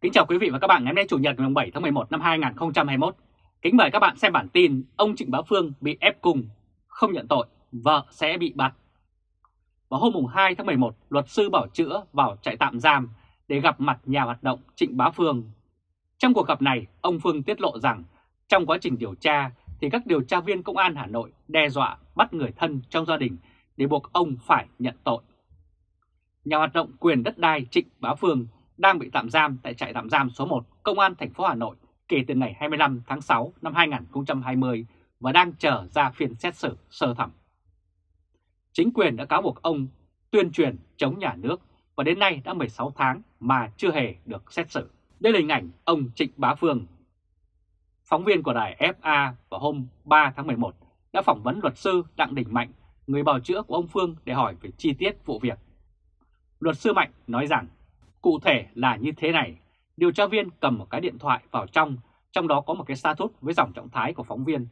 Kính chào quý vị và các bạn ngày hôm nay Chủ nhật ngày 7 tháng 11 năm 2021. Kính mời các bạn xem bản tin ông Trịnh Bá Phương bị ép cùng không nhận tội, vợ sẽ bị bắt. Vào hôm 2 tháng 11, luật sư bảo chữa vào trại tạm giam để gặp mặt nhà hoạt động Trịnh Bá Phương. Trong cuộc gặp này, ông Phương tiết lộ rằng trong quá trình điều tra thì các điều tra viên công an Hà Nội đe dọa bắt người thân trong gia đình để buộc ông phải nhận tội. Nhà hoạt động quyền đất đai Trịnh Bá Phương đang bị tạm giam tại trại tạm giam số 1 Công an thành phố Hà Nội kể từ ngày 25 tháng 6 năm 2020 và đang chờ ra phiên xét xử sơ thẩm. Chính quyền đã cáo buộc ông tuyên truyền chống nhà nước và đến nay đã 16 tháng mà chưa hề được xét xử. Đây là hình ảnh ông Trịnh Bá Phương. Phóng viên của đài FA vào hôm 3 tháng 11 đã phỏng vấn luật sư Đặng Đình Mạnh, người bào chữa của ông Phương để hỏi về chi tiết vụ việc. Luật sư Mạnh nói rằng Cụ thể là như thế này, điều tra viên cầm một cái điện thoại vào trong, trong đó có một cái status với dòng trọng thái của phóng viên.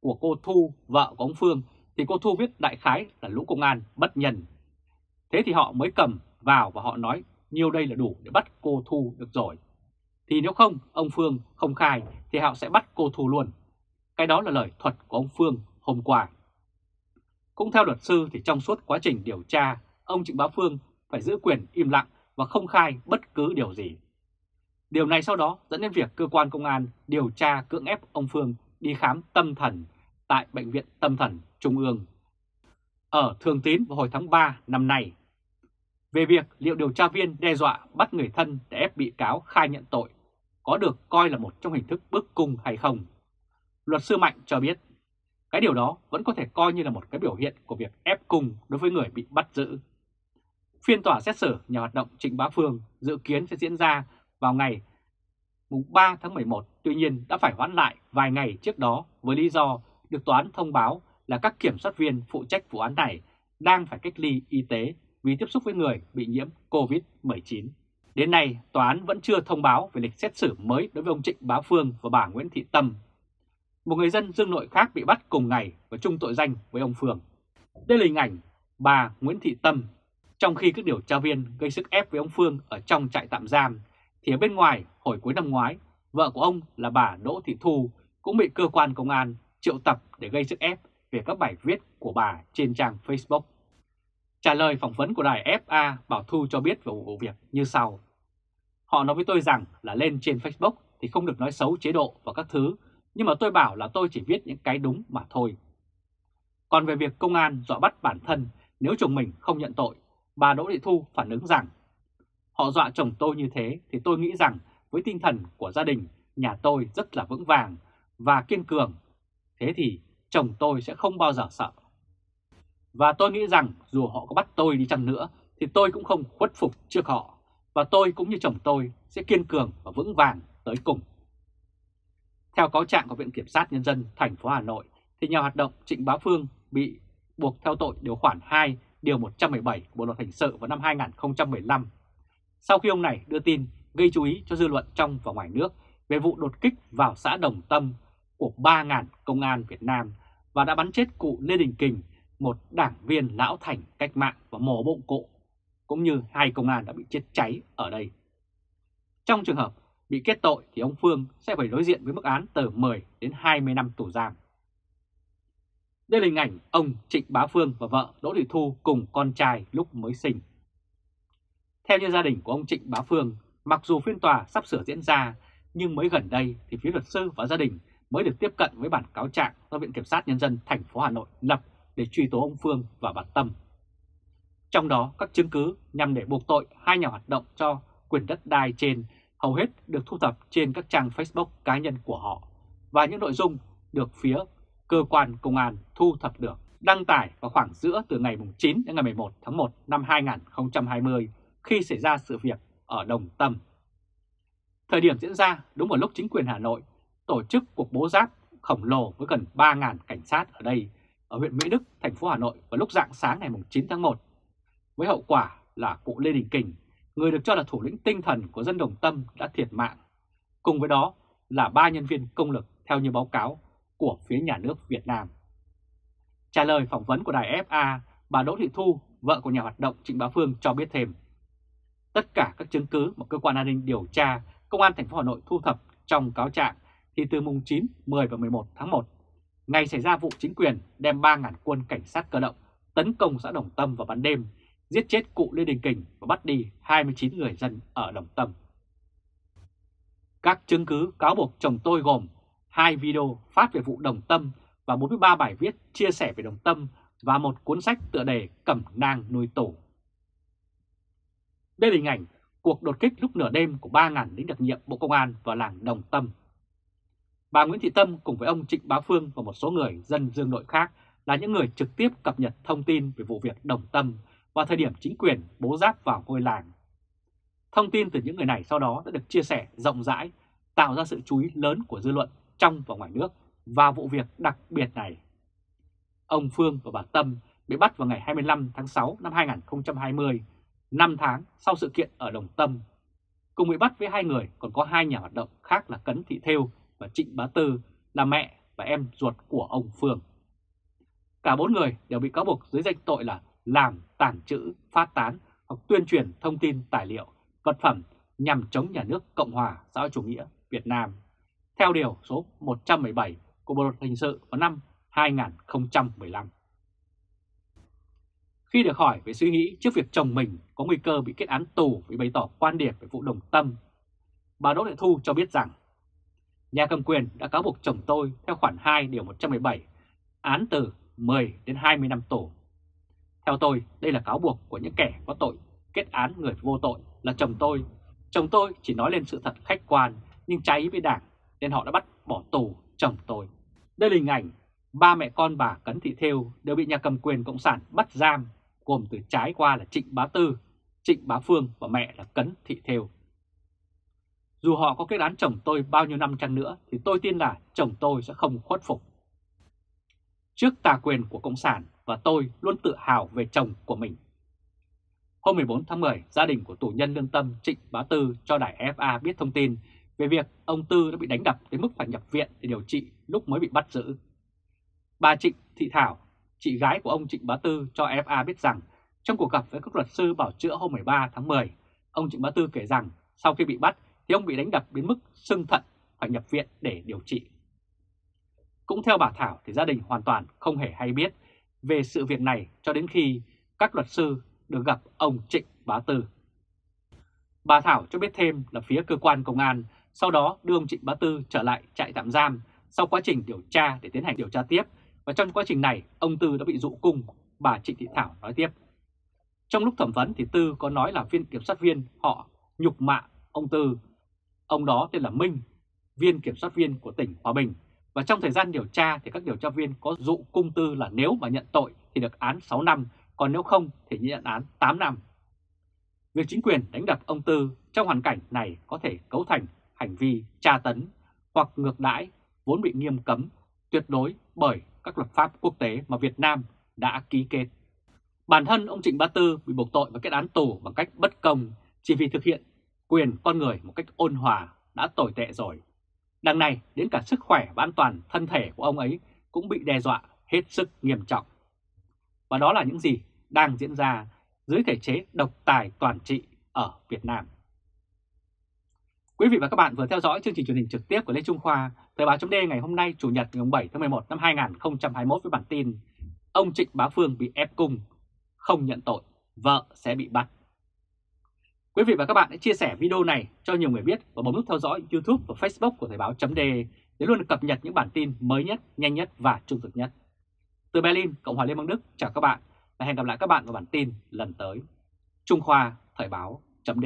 Của cô Thu, vợ của ông Phương, thì cô Thu viết đại khái là lũ công an bất nhân. Thế thì họ mới cầm vào và họ nói nhiêu đây là đủ để bắt cô Thu được rồi. Thì nếu không, ông Phương không khai thì họ sẽ bắt cô Thu luôn. Cái đó là lời thuật của ông Phương hôm qua. Cũng theo luật sư thì trong suốt quá trình điều tra, ông Trịnh Bá Phương phải giữ quyền im lặng và không khai bất cứ điều gì. Điều này sau đó dẫn đến việc cơ quan công an điều tra cưỡng ép ông Phương đi khám tâm thần tại Bệnh viện Tâm thần Trung ương ở Thường Tín vào hồi tháng 3 năm nay. Về việc liệu điều tra viên đe dọa bắt người thân để ép bị cáo khai nhận tội có được coi là một trong hình thức bức cung hay không? Luật sư Mạnh cho biết, cái điều đó vẫn có thể coi như là một cái biểu hiện của việc ép cung đối với người bị bắt giữ. Phiên tòa xét xử nhà hoạt động Trịnh Bá Phương dự kiến sẽ diễn ra vào ngày 3 tháng 11, tuy nhiên đã phải hoãn lại vài ngày trước đó với lý do được tòa án thông báo là các kiểm soát viên phụ trách vụ án này đang phải cách ly y tế vì tiếp xúc với người bị nhiễm COVID-19. Đến nay, tòa án vẫn chưa thông báo về lịch xét xử mới đối với ông Trịnh Bá Phương và bà Nguyễn Thị Tâm. Một người dân dương nội khác bị bắt cùng ngày và chung tội danh với ông Phương. Đây là hình ảnh bà Nguyễn Thị Tâm trong khi các điều tra viên gây sức ép với ông Phương ở trong trại tạm giam, thì ở bên ngoài hồi cuối năm ngoái, vợ của ông là bà Đỗ Thị Thu cũng bị cơ quan công an triệu tập để gây sức ép về các bài viết của bà trên trang Facebook. Trả lời phỏng vấn của đài FA, Bảo Thu cho biết về vụ việc như sau. Họ nói với tôi rằng là lên trên Facebook thì không được nói xấu chế độ và các thứ, nhưng mà tôi bảo là tôi chỉ viết những cái đúng mà thôi. Còn về việc công an dọa bắt bản thân nếu chồng mình không nhận tội bà Đỗ Thị Thu phản ứng rằng, họ dọa chồng tôi như thế thì tôi nghĩ rằng với tinh thần của gia đình, nhà tôi rất là vững vàng và kiên cường. Thế thì chồng tôi sẽ không bao giờ sợ. Và tôi nghĩ rằng dù họ có bắt tôi đi chăng nữa thì tôi cũng không khuất phục trước họ. Và tôi cũng như chồng tôi sẽ kiên cường và vững vàng tới cùng. Theo cáo trạng của Viện Kiểm sát Nhân dân thành phố Hà Nội thì nhà hoạt động Trịnh Bá Phương bị buộc theo tội điều khoản 2 Điều 117 Bộ Luật Hình sự vào năm 2015. Sau khi ông này đưa tin gây chú ý cho dư luận trong và ngoài nước về vụ đột kích vào xã Đồng Tâm của 3.000 công an Việt Nam và đã bắn chết cụ Lê Đình Kình, một đảng viên lão thành cách mạng và mổ bụng cụ, cũng như hai công an đã bị chết cháy ở đây. Trong trường hợp bị kết tội thì ông Phương sẽ phải đối diện với mức án từ 10 đến 20 năm tù giam. Đây là hình ảnh ông Trịnh Bá Phương và vợ Đỗ Thị Thu cùng con trai lúc mới sinh. Theo như gia đình của ông Trịnh Bá Phương, mặc dù phiên tòa sắp sửa diễn ra, nhưng mới gần đây thì phía luật sư và gia đình mới được tiếp cận với bản cáo trạng do Viện Kiểm sát Nhân dân thành phố Hà Nội lập để truy tố ông Phương và bà Tâm. Trong đó, các chứng cứ nhằm để buộc tội hai nhà hoạt động cho quyền đất đai trên hầu hết được thu thập trên các trang Facebook cá nhân của họ và những nội dung được phía cơ quan công an thu thập được đăng tải vào khoảng giữa từ ngày 9 đến ngày 11 tháng 1 năm 2020 khi xảy ra sự việc ở Đồng Tâm. Thời điểm diễn ra đúng vào lúc chính quyền Hà Nội tổ chức cuộc bố giáp khổng lồ với gần 3.000 cảnh sát ở đây, ở huyện Mỹ Đức, thành phố Hà Nội vào lúc dạng sáng ngày 9 tháng 1. Với hậu quả là cụ Lê Đình Kình, người được cho là thủ lĩnh tinh thần của dân Đồng Tâm đã thiệt mạng. Cùng với đó là ba nhân viên công lực theo như báo cáo của phía nhà nước Việt Nam. Trả lời phỏng vấn của đài FA, bà Đỗ Thị Thu, vợ của nhà hoạt động Trịnh Bá Phương cho biết thêm. Tất cả các chứng cứ mà cơ quan an ninh điều tra Công an thành phố Hà Nội thu thập trong cáo trạng thì từ mùng 9, 10 và 11 tháng 1, ngày xảy ra vụ chính quyền đem 3.000 quân cảnh sát cơ động tấn công xã Đồng Tâm vào ban đêm, giết chết cụ Lê Đình Kình và bắt đi 29 người dân ở Đồng Tâm. Các chứng cứ cáo buộc chồng tôi gồm hai video phát về vụ Đồng Tâm và 43 bài viết chia sẻ về Đồng Tâm và một cuốn sách tựa đề Cẩm nang nuôi tổ. Đây là hình ảnh cuộc đột kích lúc nửa đêm của 3.000 lính đặc nhiệm Bộ Công an vào làng Đồng Tâm. Bà Nguyễn Thị Tâm cùng với ông Trịnh Bá Phương và một số người dân dương nội khác là những người trực tiếp cập nhật thông tin về vụ việc Đồng Tâm vào thời điểm chính quyền bố giáp vào ngôi làng. Thông tin từ những người này sau đó đã được chia sẻ rộng rãi, tạo ra sự chú ý lớn của dư luận trong và ngoài nước và vụ việc đặc biệt này. Ông Phương và bà Tâm bị bắt vào ngày 25 tháng 6 năm 2020, 5 tháng sau sự kiện ở Đồng Tâm. Cùng bị bắt với hai người còn có hai nhà hoạt động khác là Cấn Thị Thêu và Trịnh Bá Tư là mẹ và em ruột của ông Phương. Cả bốn người đều bị cáo buộc dưới danh tội là làm, tàng trữ, phát tán hoặc tuyên truyền thông tin tài liệu, vật phẩm nhằm chống nhà nước Cộng hòa xã hội chủ nghĩa Việt Nam, theo Điều số 117 của Bộ Luật Hình sự vào năm 2015. Khi được hỏi về suy nghĩ trước việc chồng mình có nguy cơ bị kết án tù vì bày tỏ quan điểm về vụ đồng tâm, bà Đỗ Lệ Thu cho biết rằng nhà cầm quyền đã cáo buộc chồng tôi theo khoản 2 điều 117, án từ 10 đến 20 năm tù. Theo tôi, đây là cáo buộc của những kẻ có tội kết án người vô tội là chồng tôi. Chồng tôi chỉ nói lên sự thật khách quan nhưng trái với đảng nên họ đã bắt bỏ tù chồng tôi. Đây là hình ảnh ba mẹ con bà Cấn Thị Thêu đều bị nhà cầm quyền Cộng sản bắt giam gồm từ trái qua là Trịnh Bá Tư, Trịnh Bá Phương và mẹ là Cấn Thị Thêu. Dù họ có kết án chồng tôi bao nhiêu năm chăng nữa thì tôi tin là chồng tôi sẽ không khuất phục. Trước tà quyền của Cộng sản và tôi luôn tự hào về chồng của mình. Hôm 14 tháng 10, gia đình của tù nhân lương tâm Trịnh Bá Tư cho đài FA biết thông tin về việc ông Tư đã bị đánh đập đến mức phải nhập viện để điều trị lúc mới bị bắt giữ. Bà Trịnh Thị Thảo, chị gái của ông Trịnh Bá Tư cho FA biết rằng trong cuộc gặp với các luật sư bảo chữa hôm 13 tháng 10, ông Trịnh Bá Tư kể rằng sau khi bị bắt thì ông bị đánh đập đến mức sưng thận phải nhập viện để điều trị. Cũng theo bà Thảo thì gia đình hoàn toàn không hề hay biết về sự việc này cho đến khi các luật sư được gặp ông Trịnh Bá Tư. Bà Thảo cho biết thêm là phía cơ quan công an sau đó đưa ông Trịnh Bá Tư trở lại trại tạm giam sau quá trình điều tra để tiến hành điều tra tiếp và trong quá trình này ông Tư đã bị dụ cung, bà Trịnh Thị Thảo nói tiếp. Trong lúc thẩm vấn thì Tư có nói là viên kiểm sát viên họ nhục mạ ông Tư. Ông đó tên là Minh, viên kiểm soát viên của tỉnh Hòa Bình. Và trong thời gian điều tra thì các điều tra viên có dụ cung Tư là nếu mà nhận tội thì được án 6 năm, còn nếu không thì nhận án 8 năm. Việc chính quyền đánh đập ông Tư trong hoàn cảnh này có thể cấu thành hành vi tra tấn hoặc ngược đãi vốn bị nghiêm cấm tuyệt đối bởi các luật pháp quốc tế mà Việt Nam đã ký kết. Bản thân ông Trịnh Bá Tư bị buộc tội và kết án tù bằng cách bất công chỉ vì thực hiện quyền con người một cách ôn hòa đã tồi tệ rồi. Đằng này, đến cả sức khỏe và an toàn thân thể của ông ấy cũng bị đe dọa hết sức nghiêm trọng. Và đó là những gì đang diễn ra dưới thể chế độc tài toàn trị ở Việt Nam. Quý vị và các bạn vừa theo dõi chương trình truyền hình trực tiếp của Lê Trung Khoa, Thời báo chấm ngày hôm nay Chủ nhật ngày 7 tháng 11 năm 2021 với bản tin Ông Trịnh Bá Phương bị ép cung, không nhận tội, vợ sẽ bị bắt. Quý vị và các bạn hãy chia sẻ video này cho nhiều người biết và bấm nút theo dõi YouTube và Facebook của Thời báo chấm để luôn được cập nhật những bản tin mới nhất, nhanh nhất và trung thực nhất. Từ Berlin, Cộng hòa Liên bang Đức, chào các bạn và hẹn gặp lại các bạn vào bản tin lần tới. Trung Khoa Thời báo chấm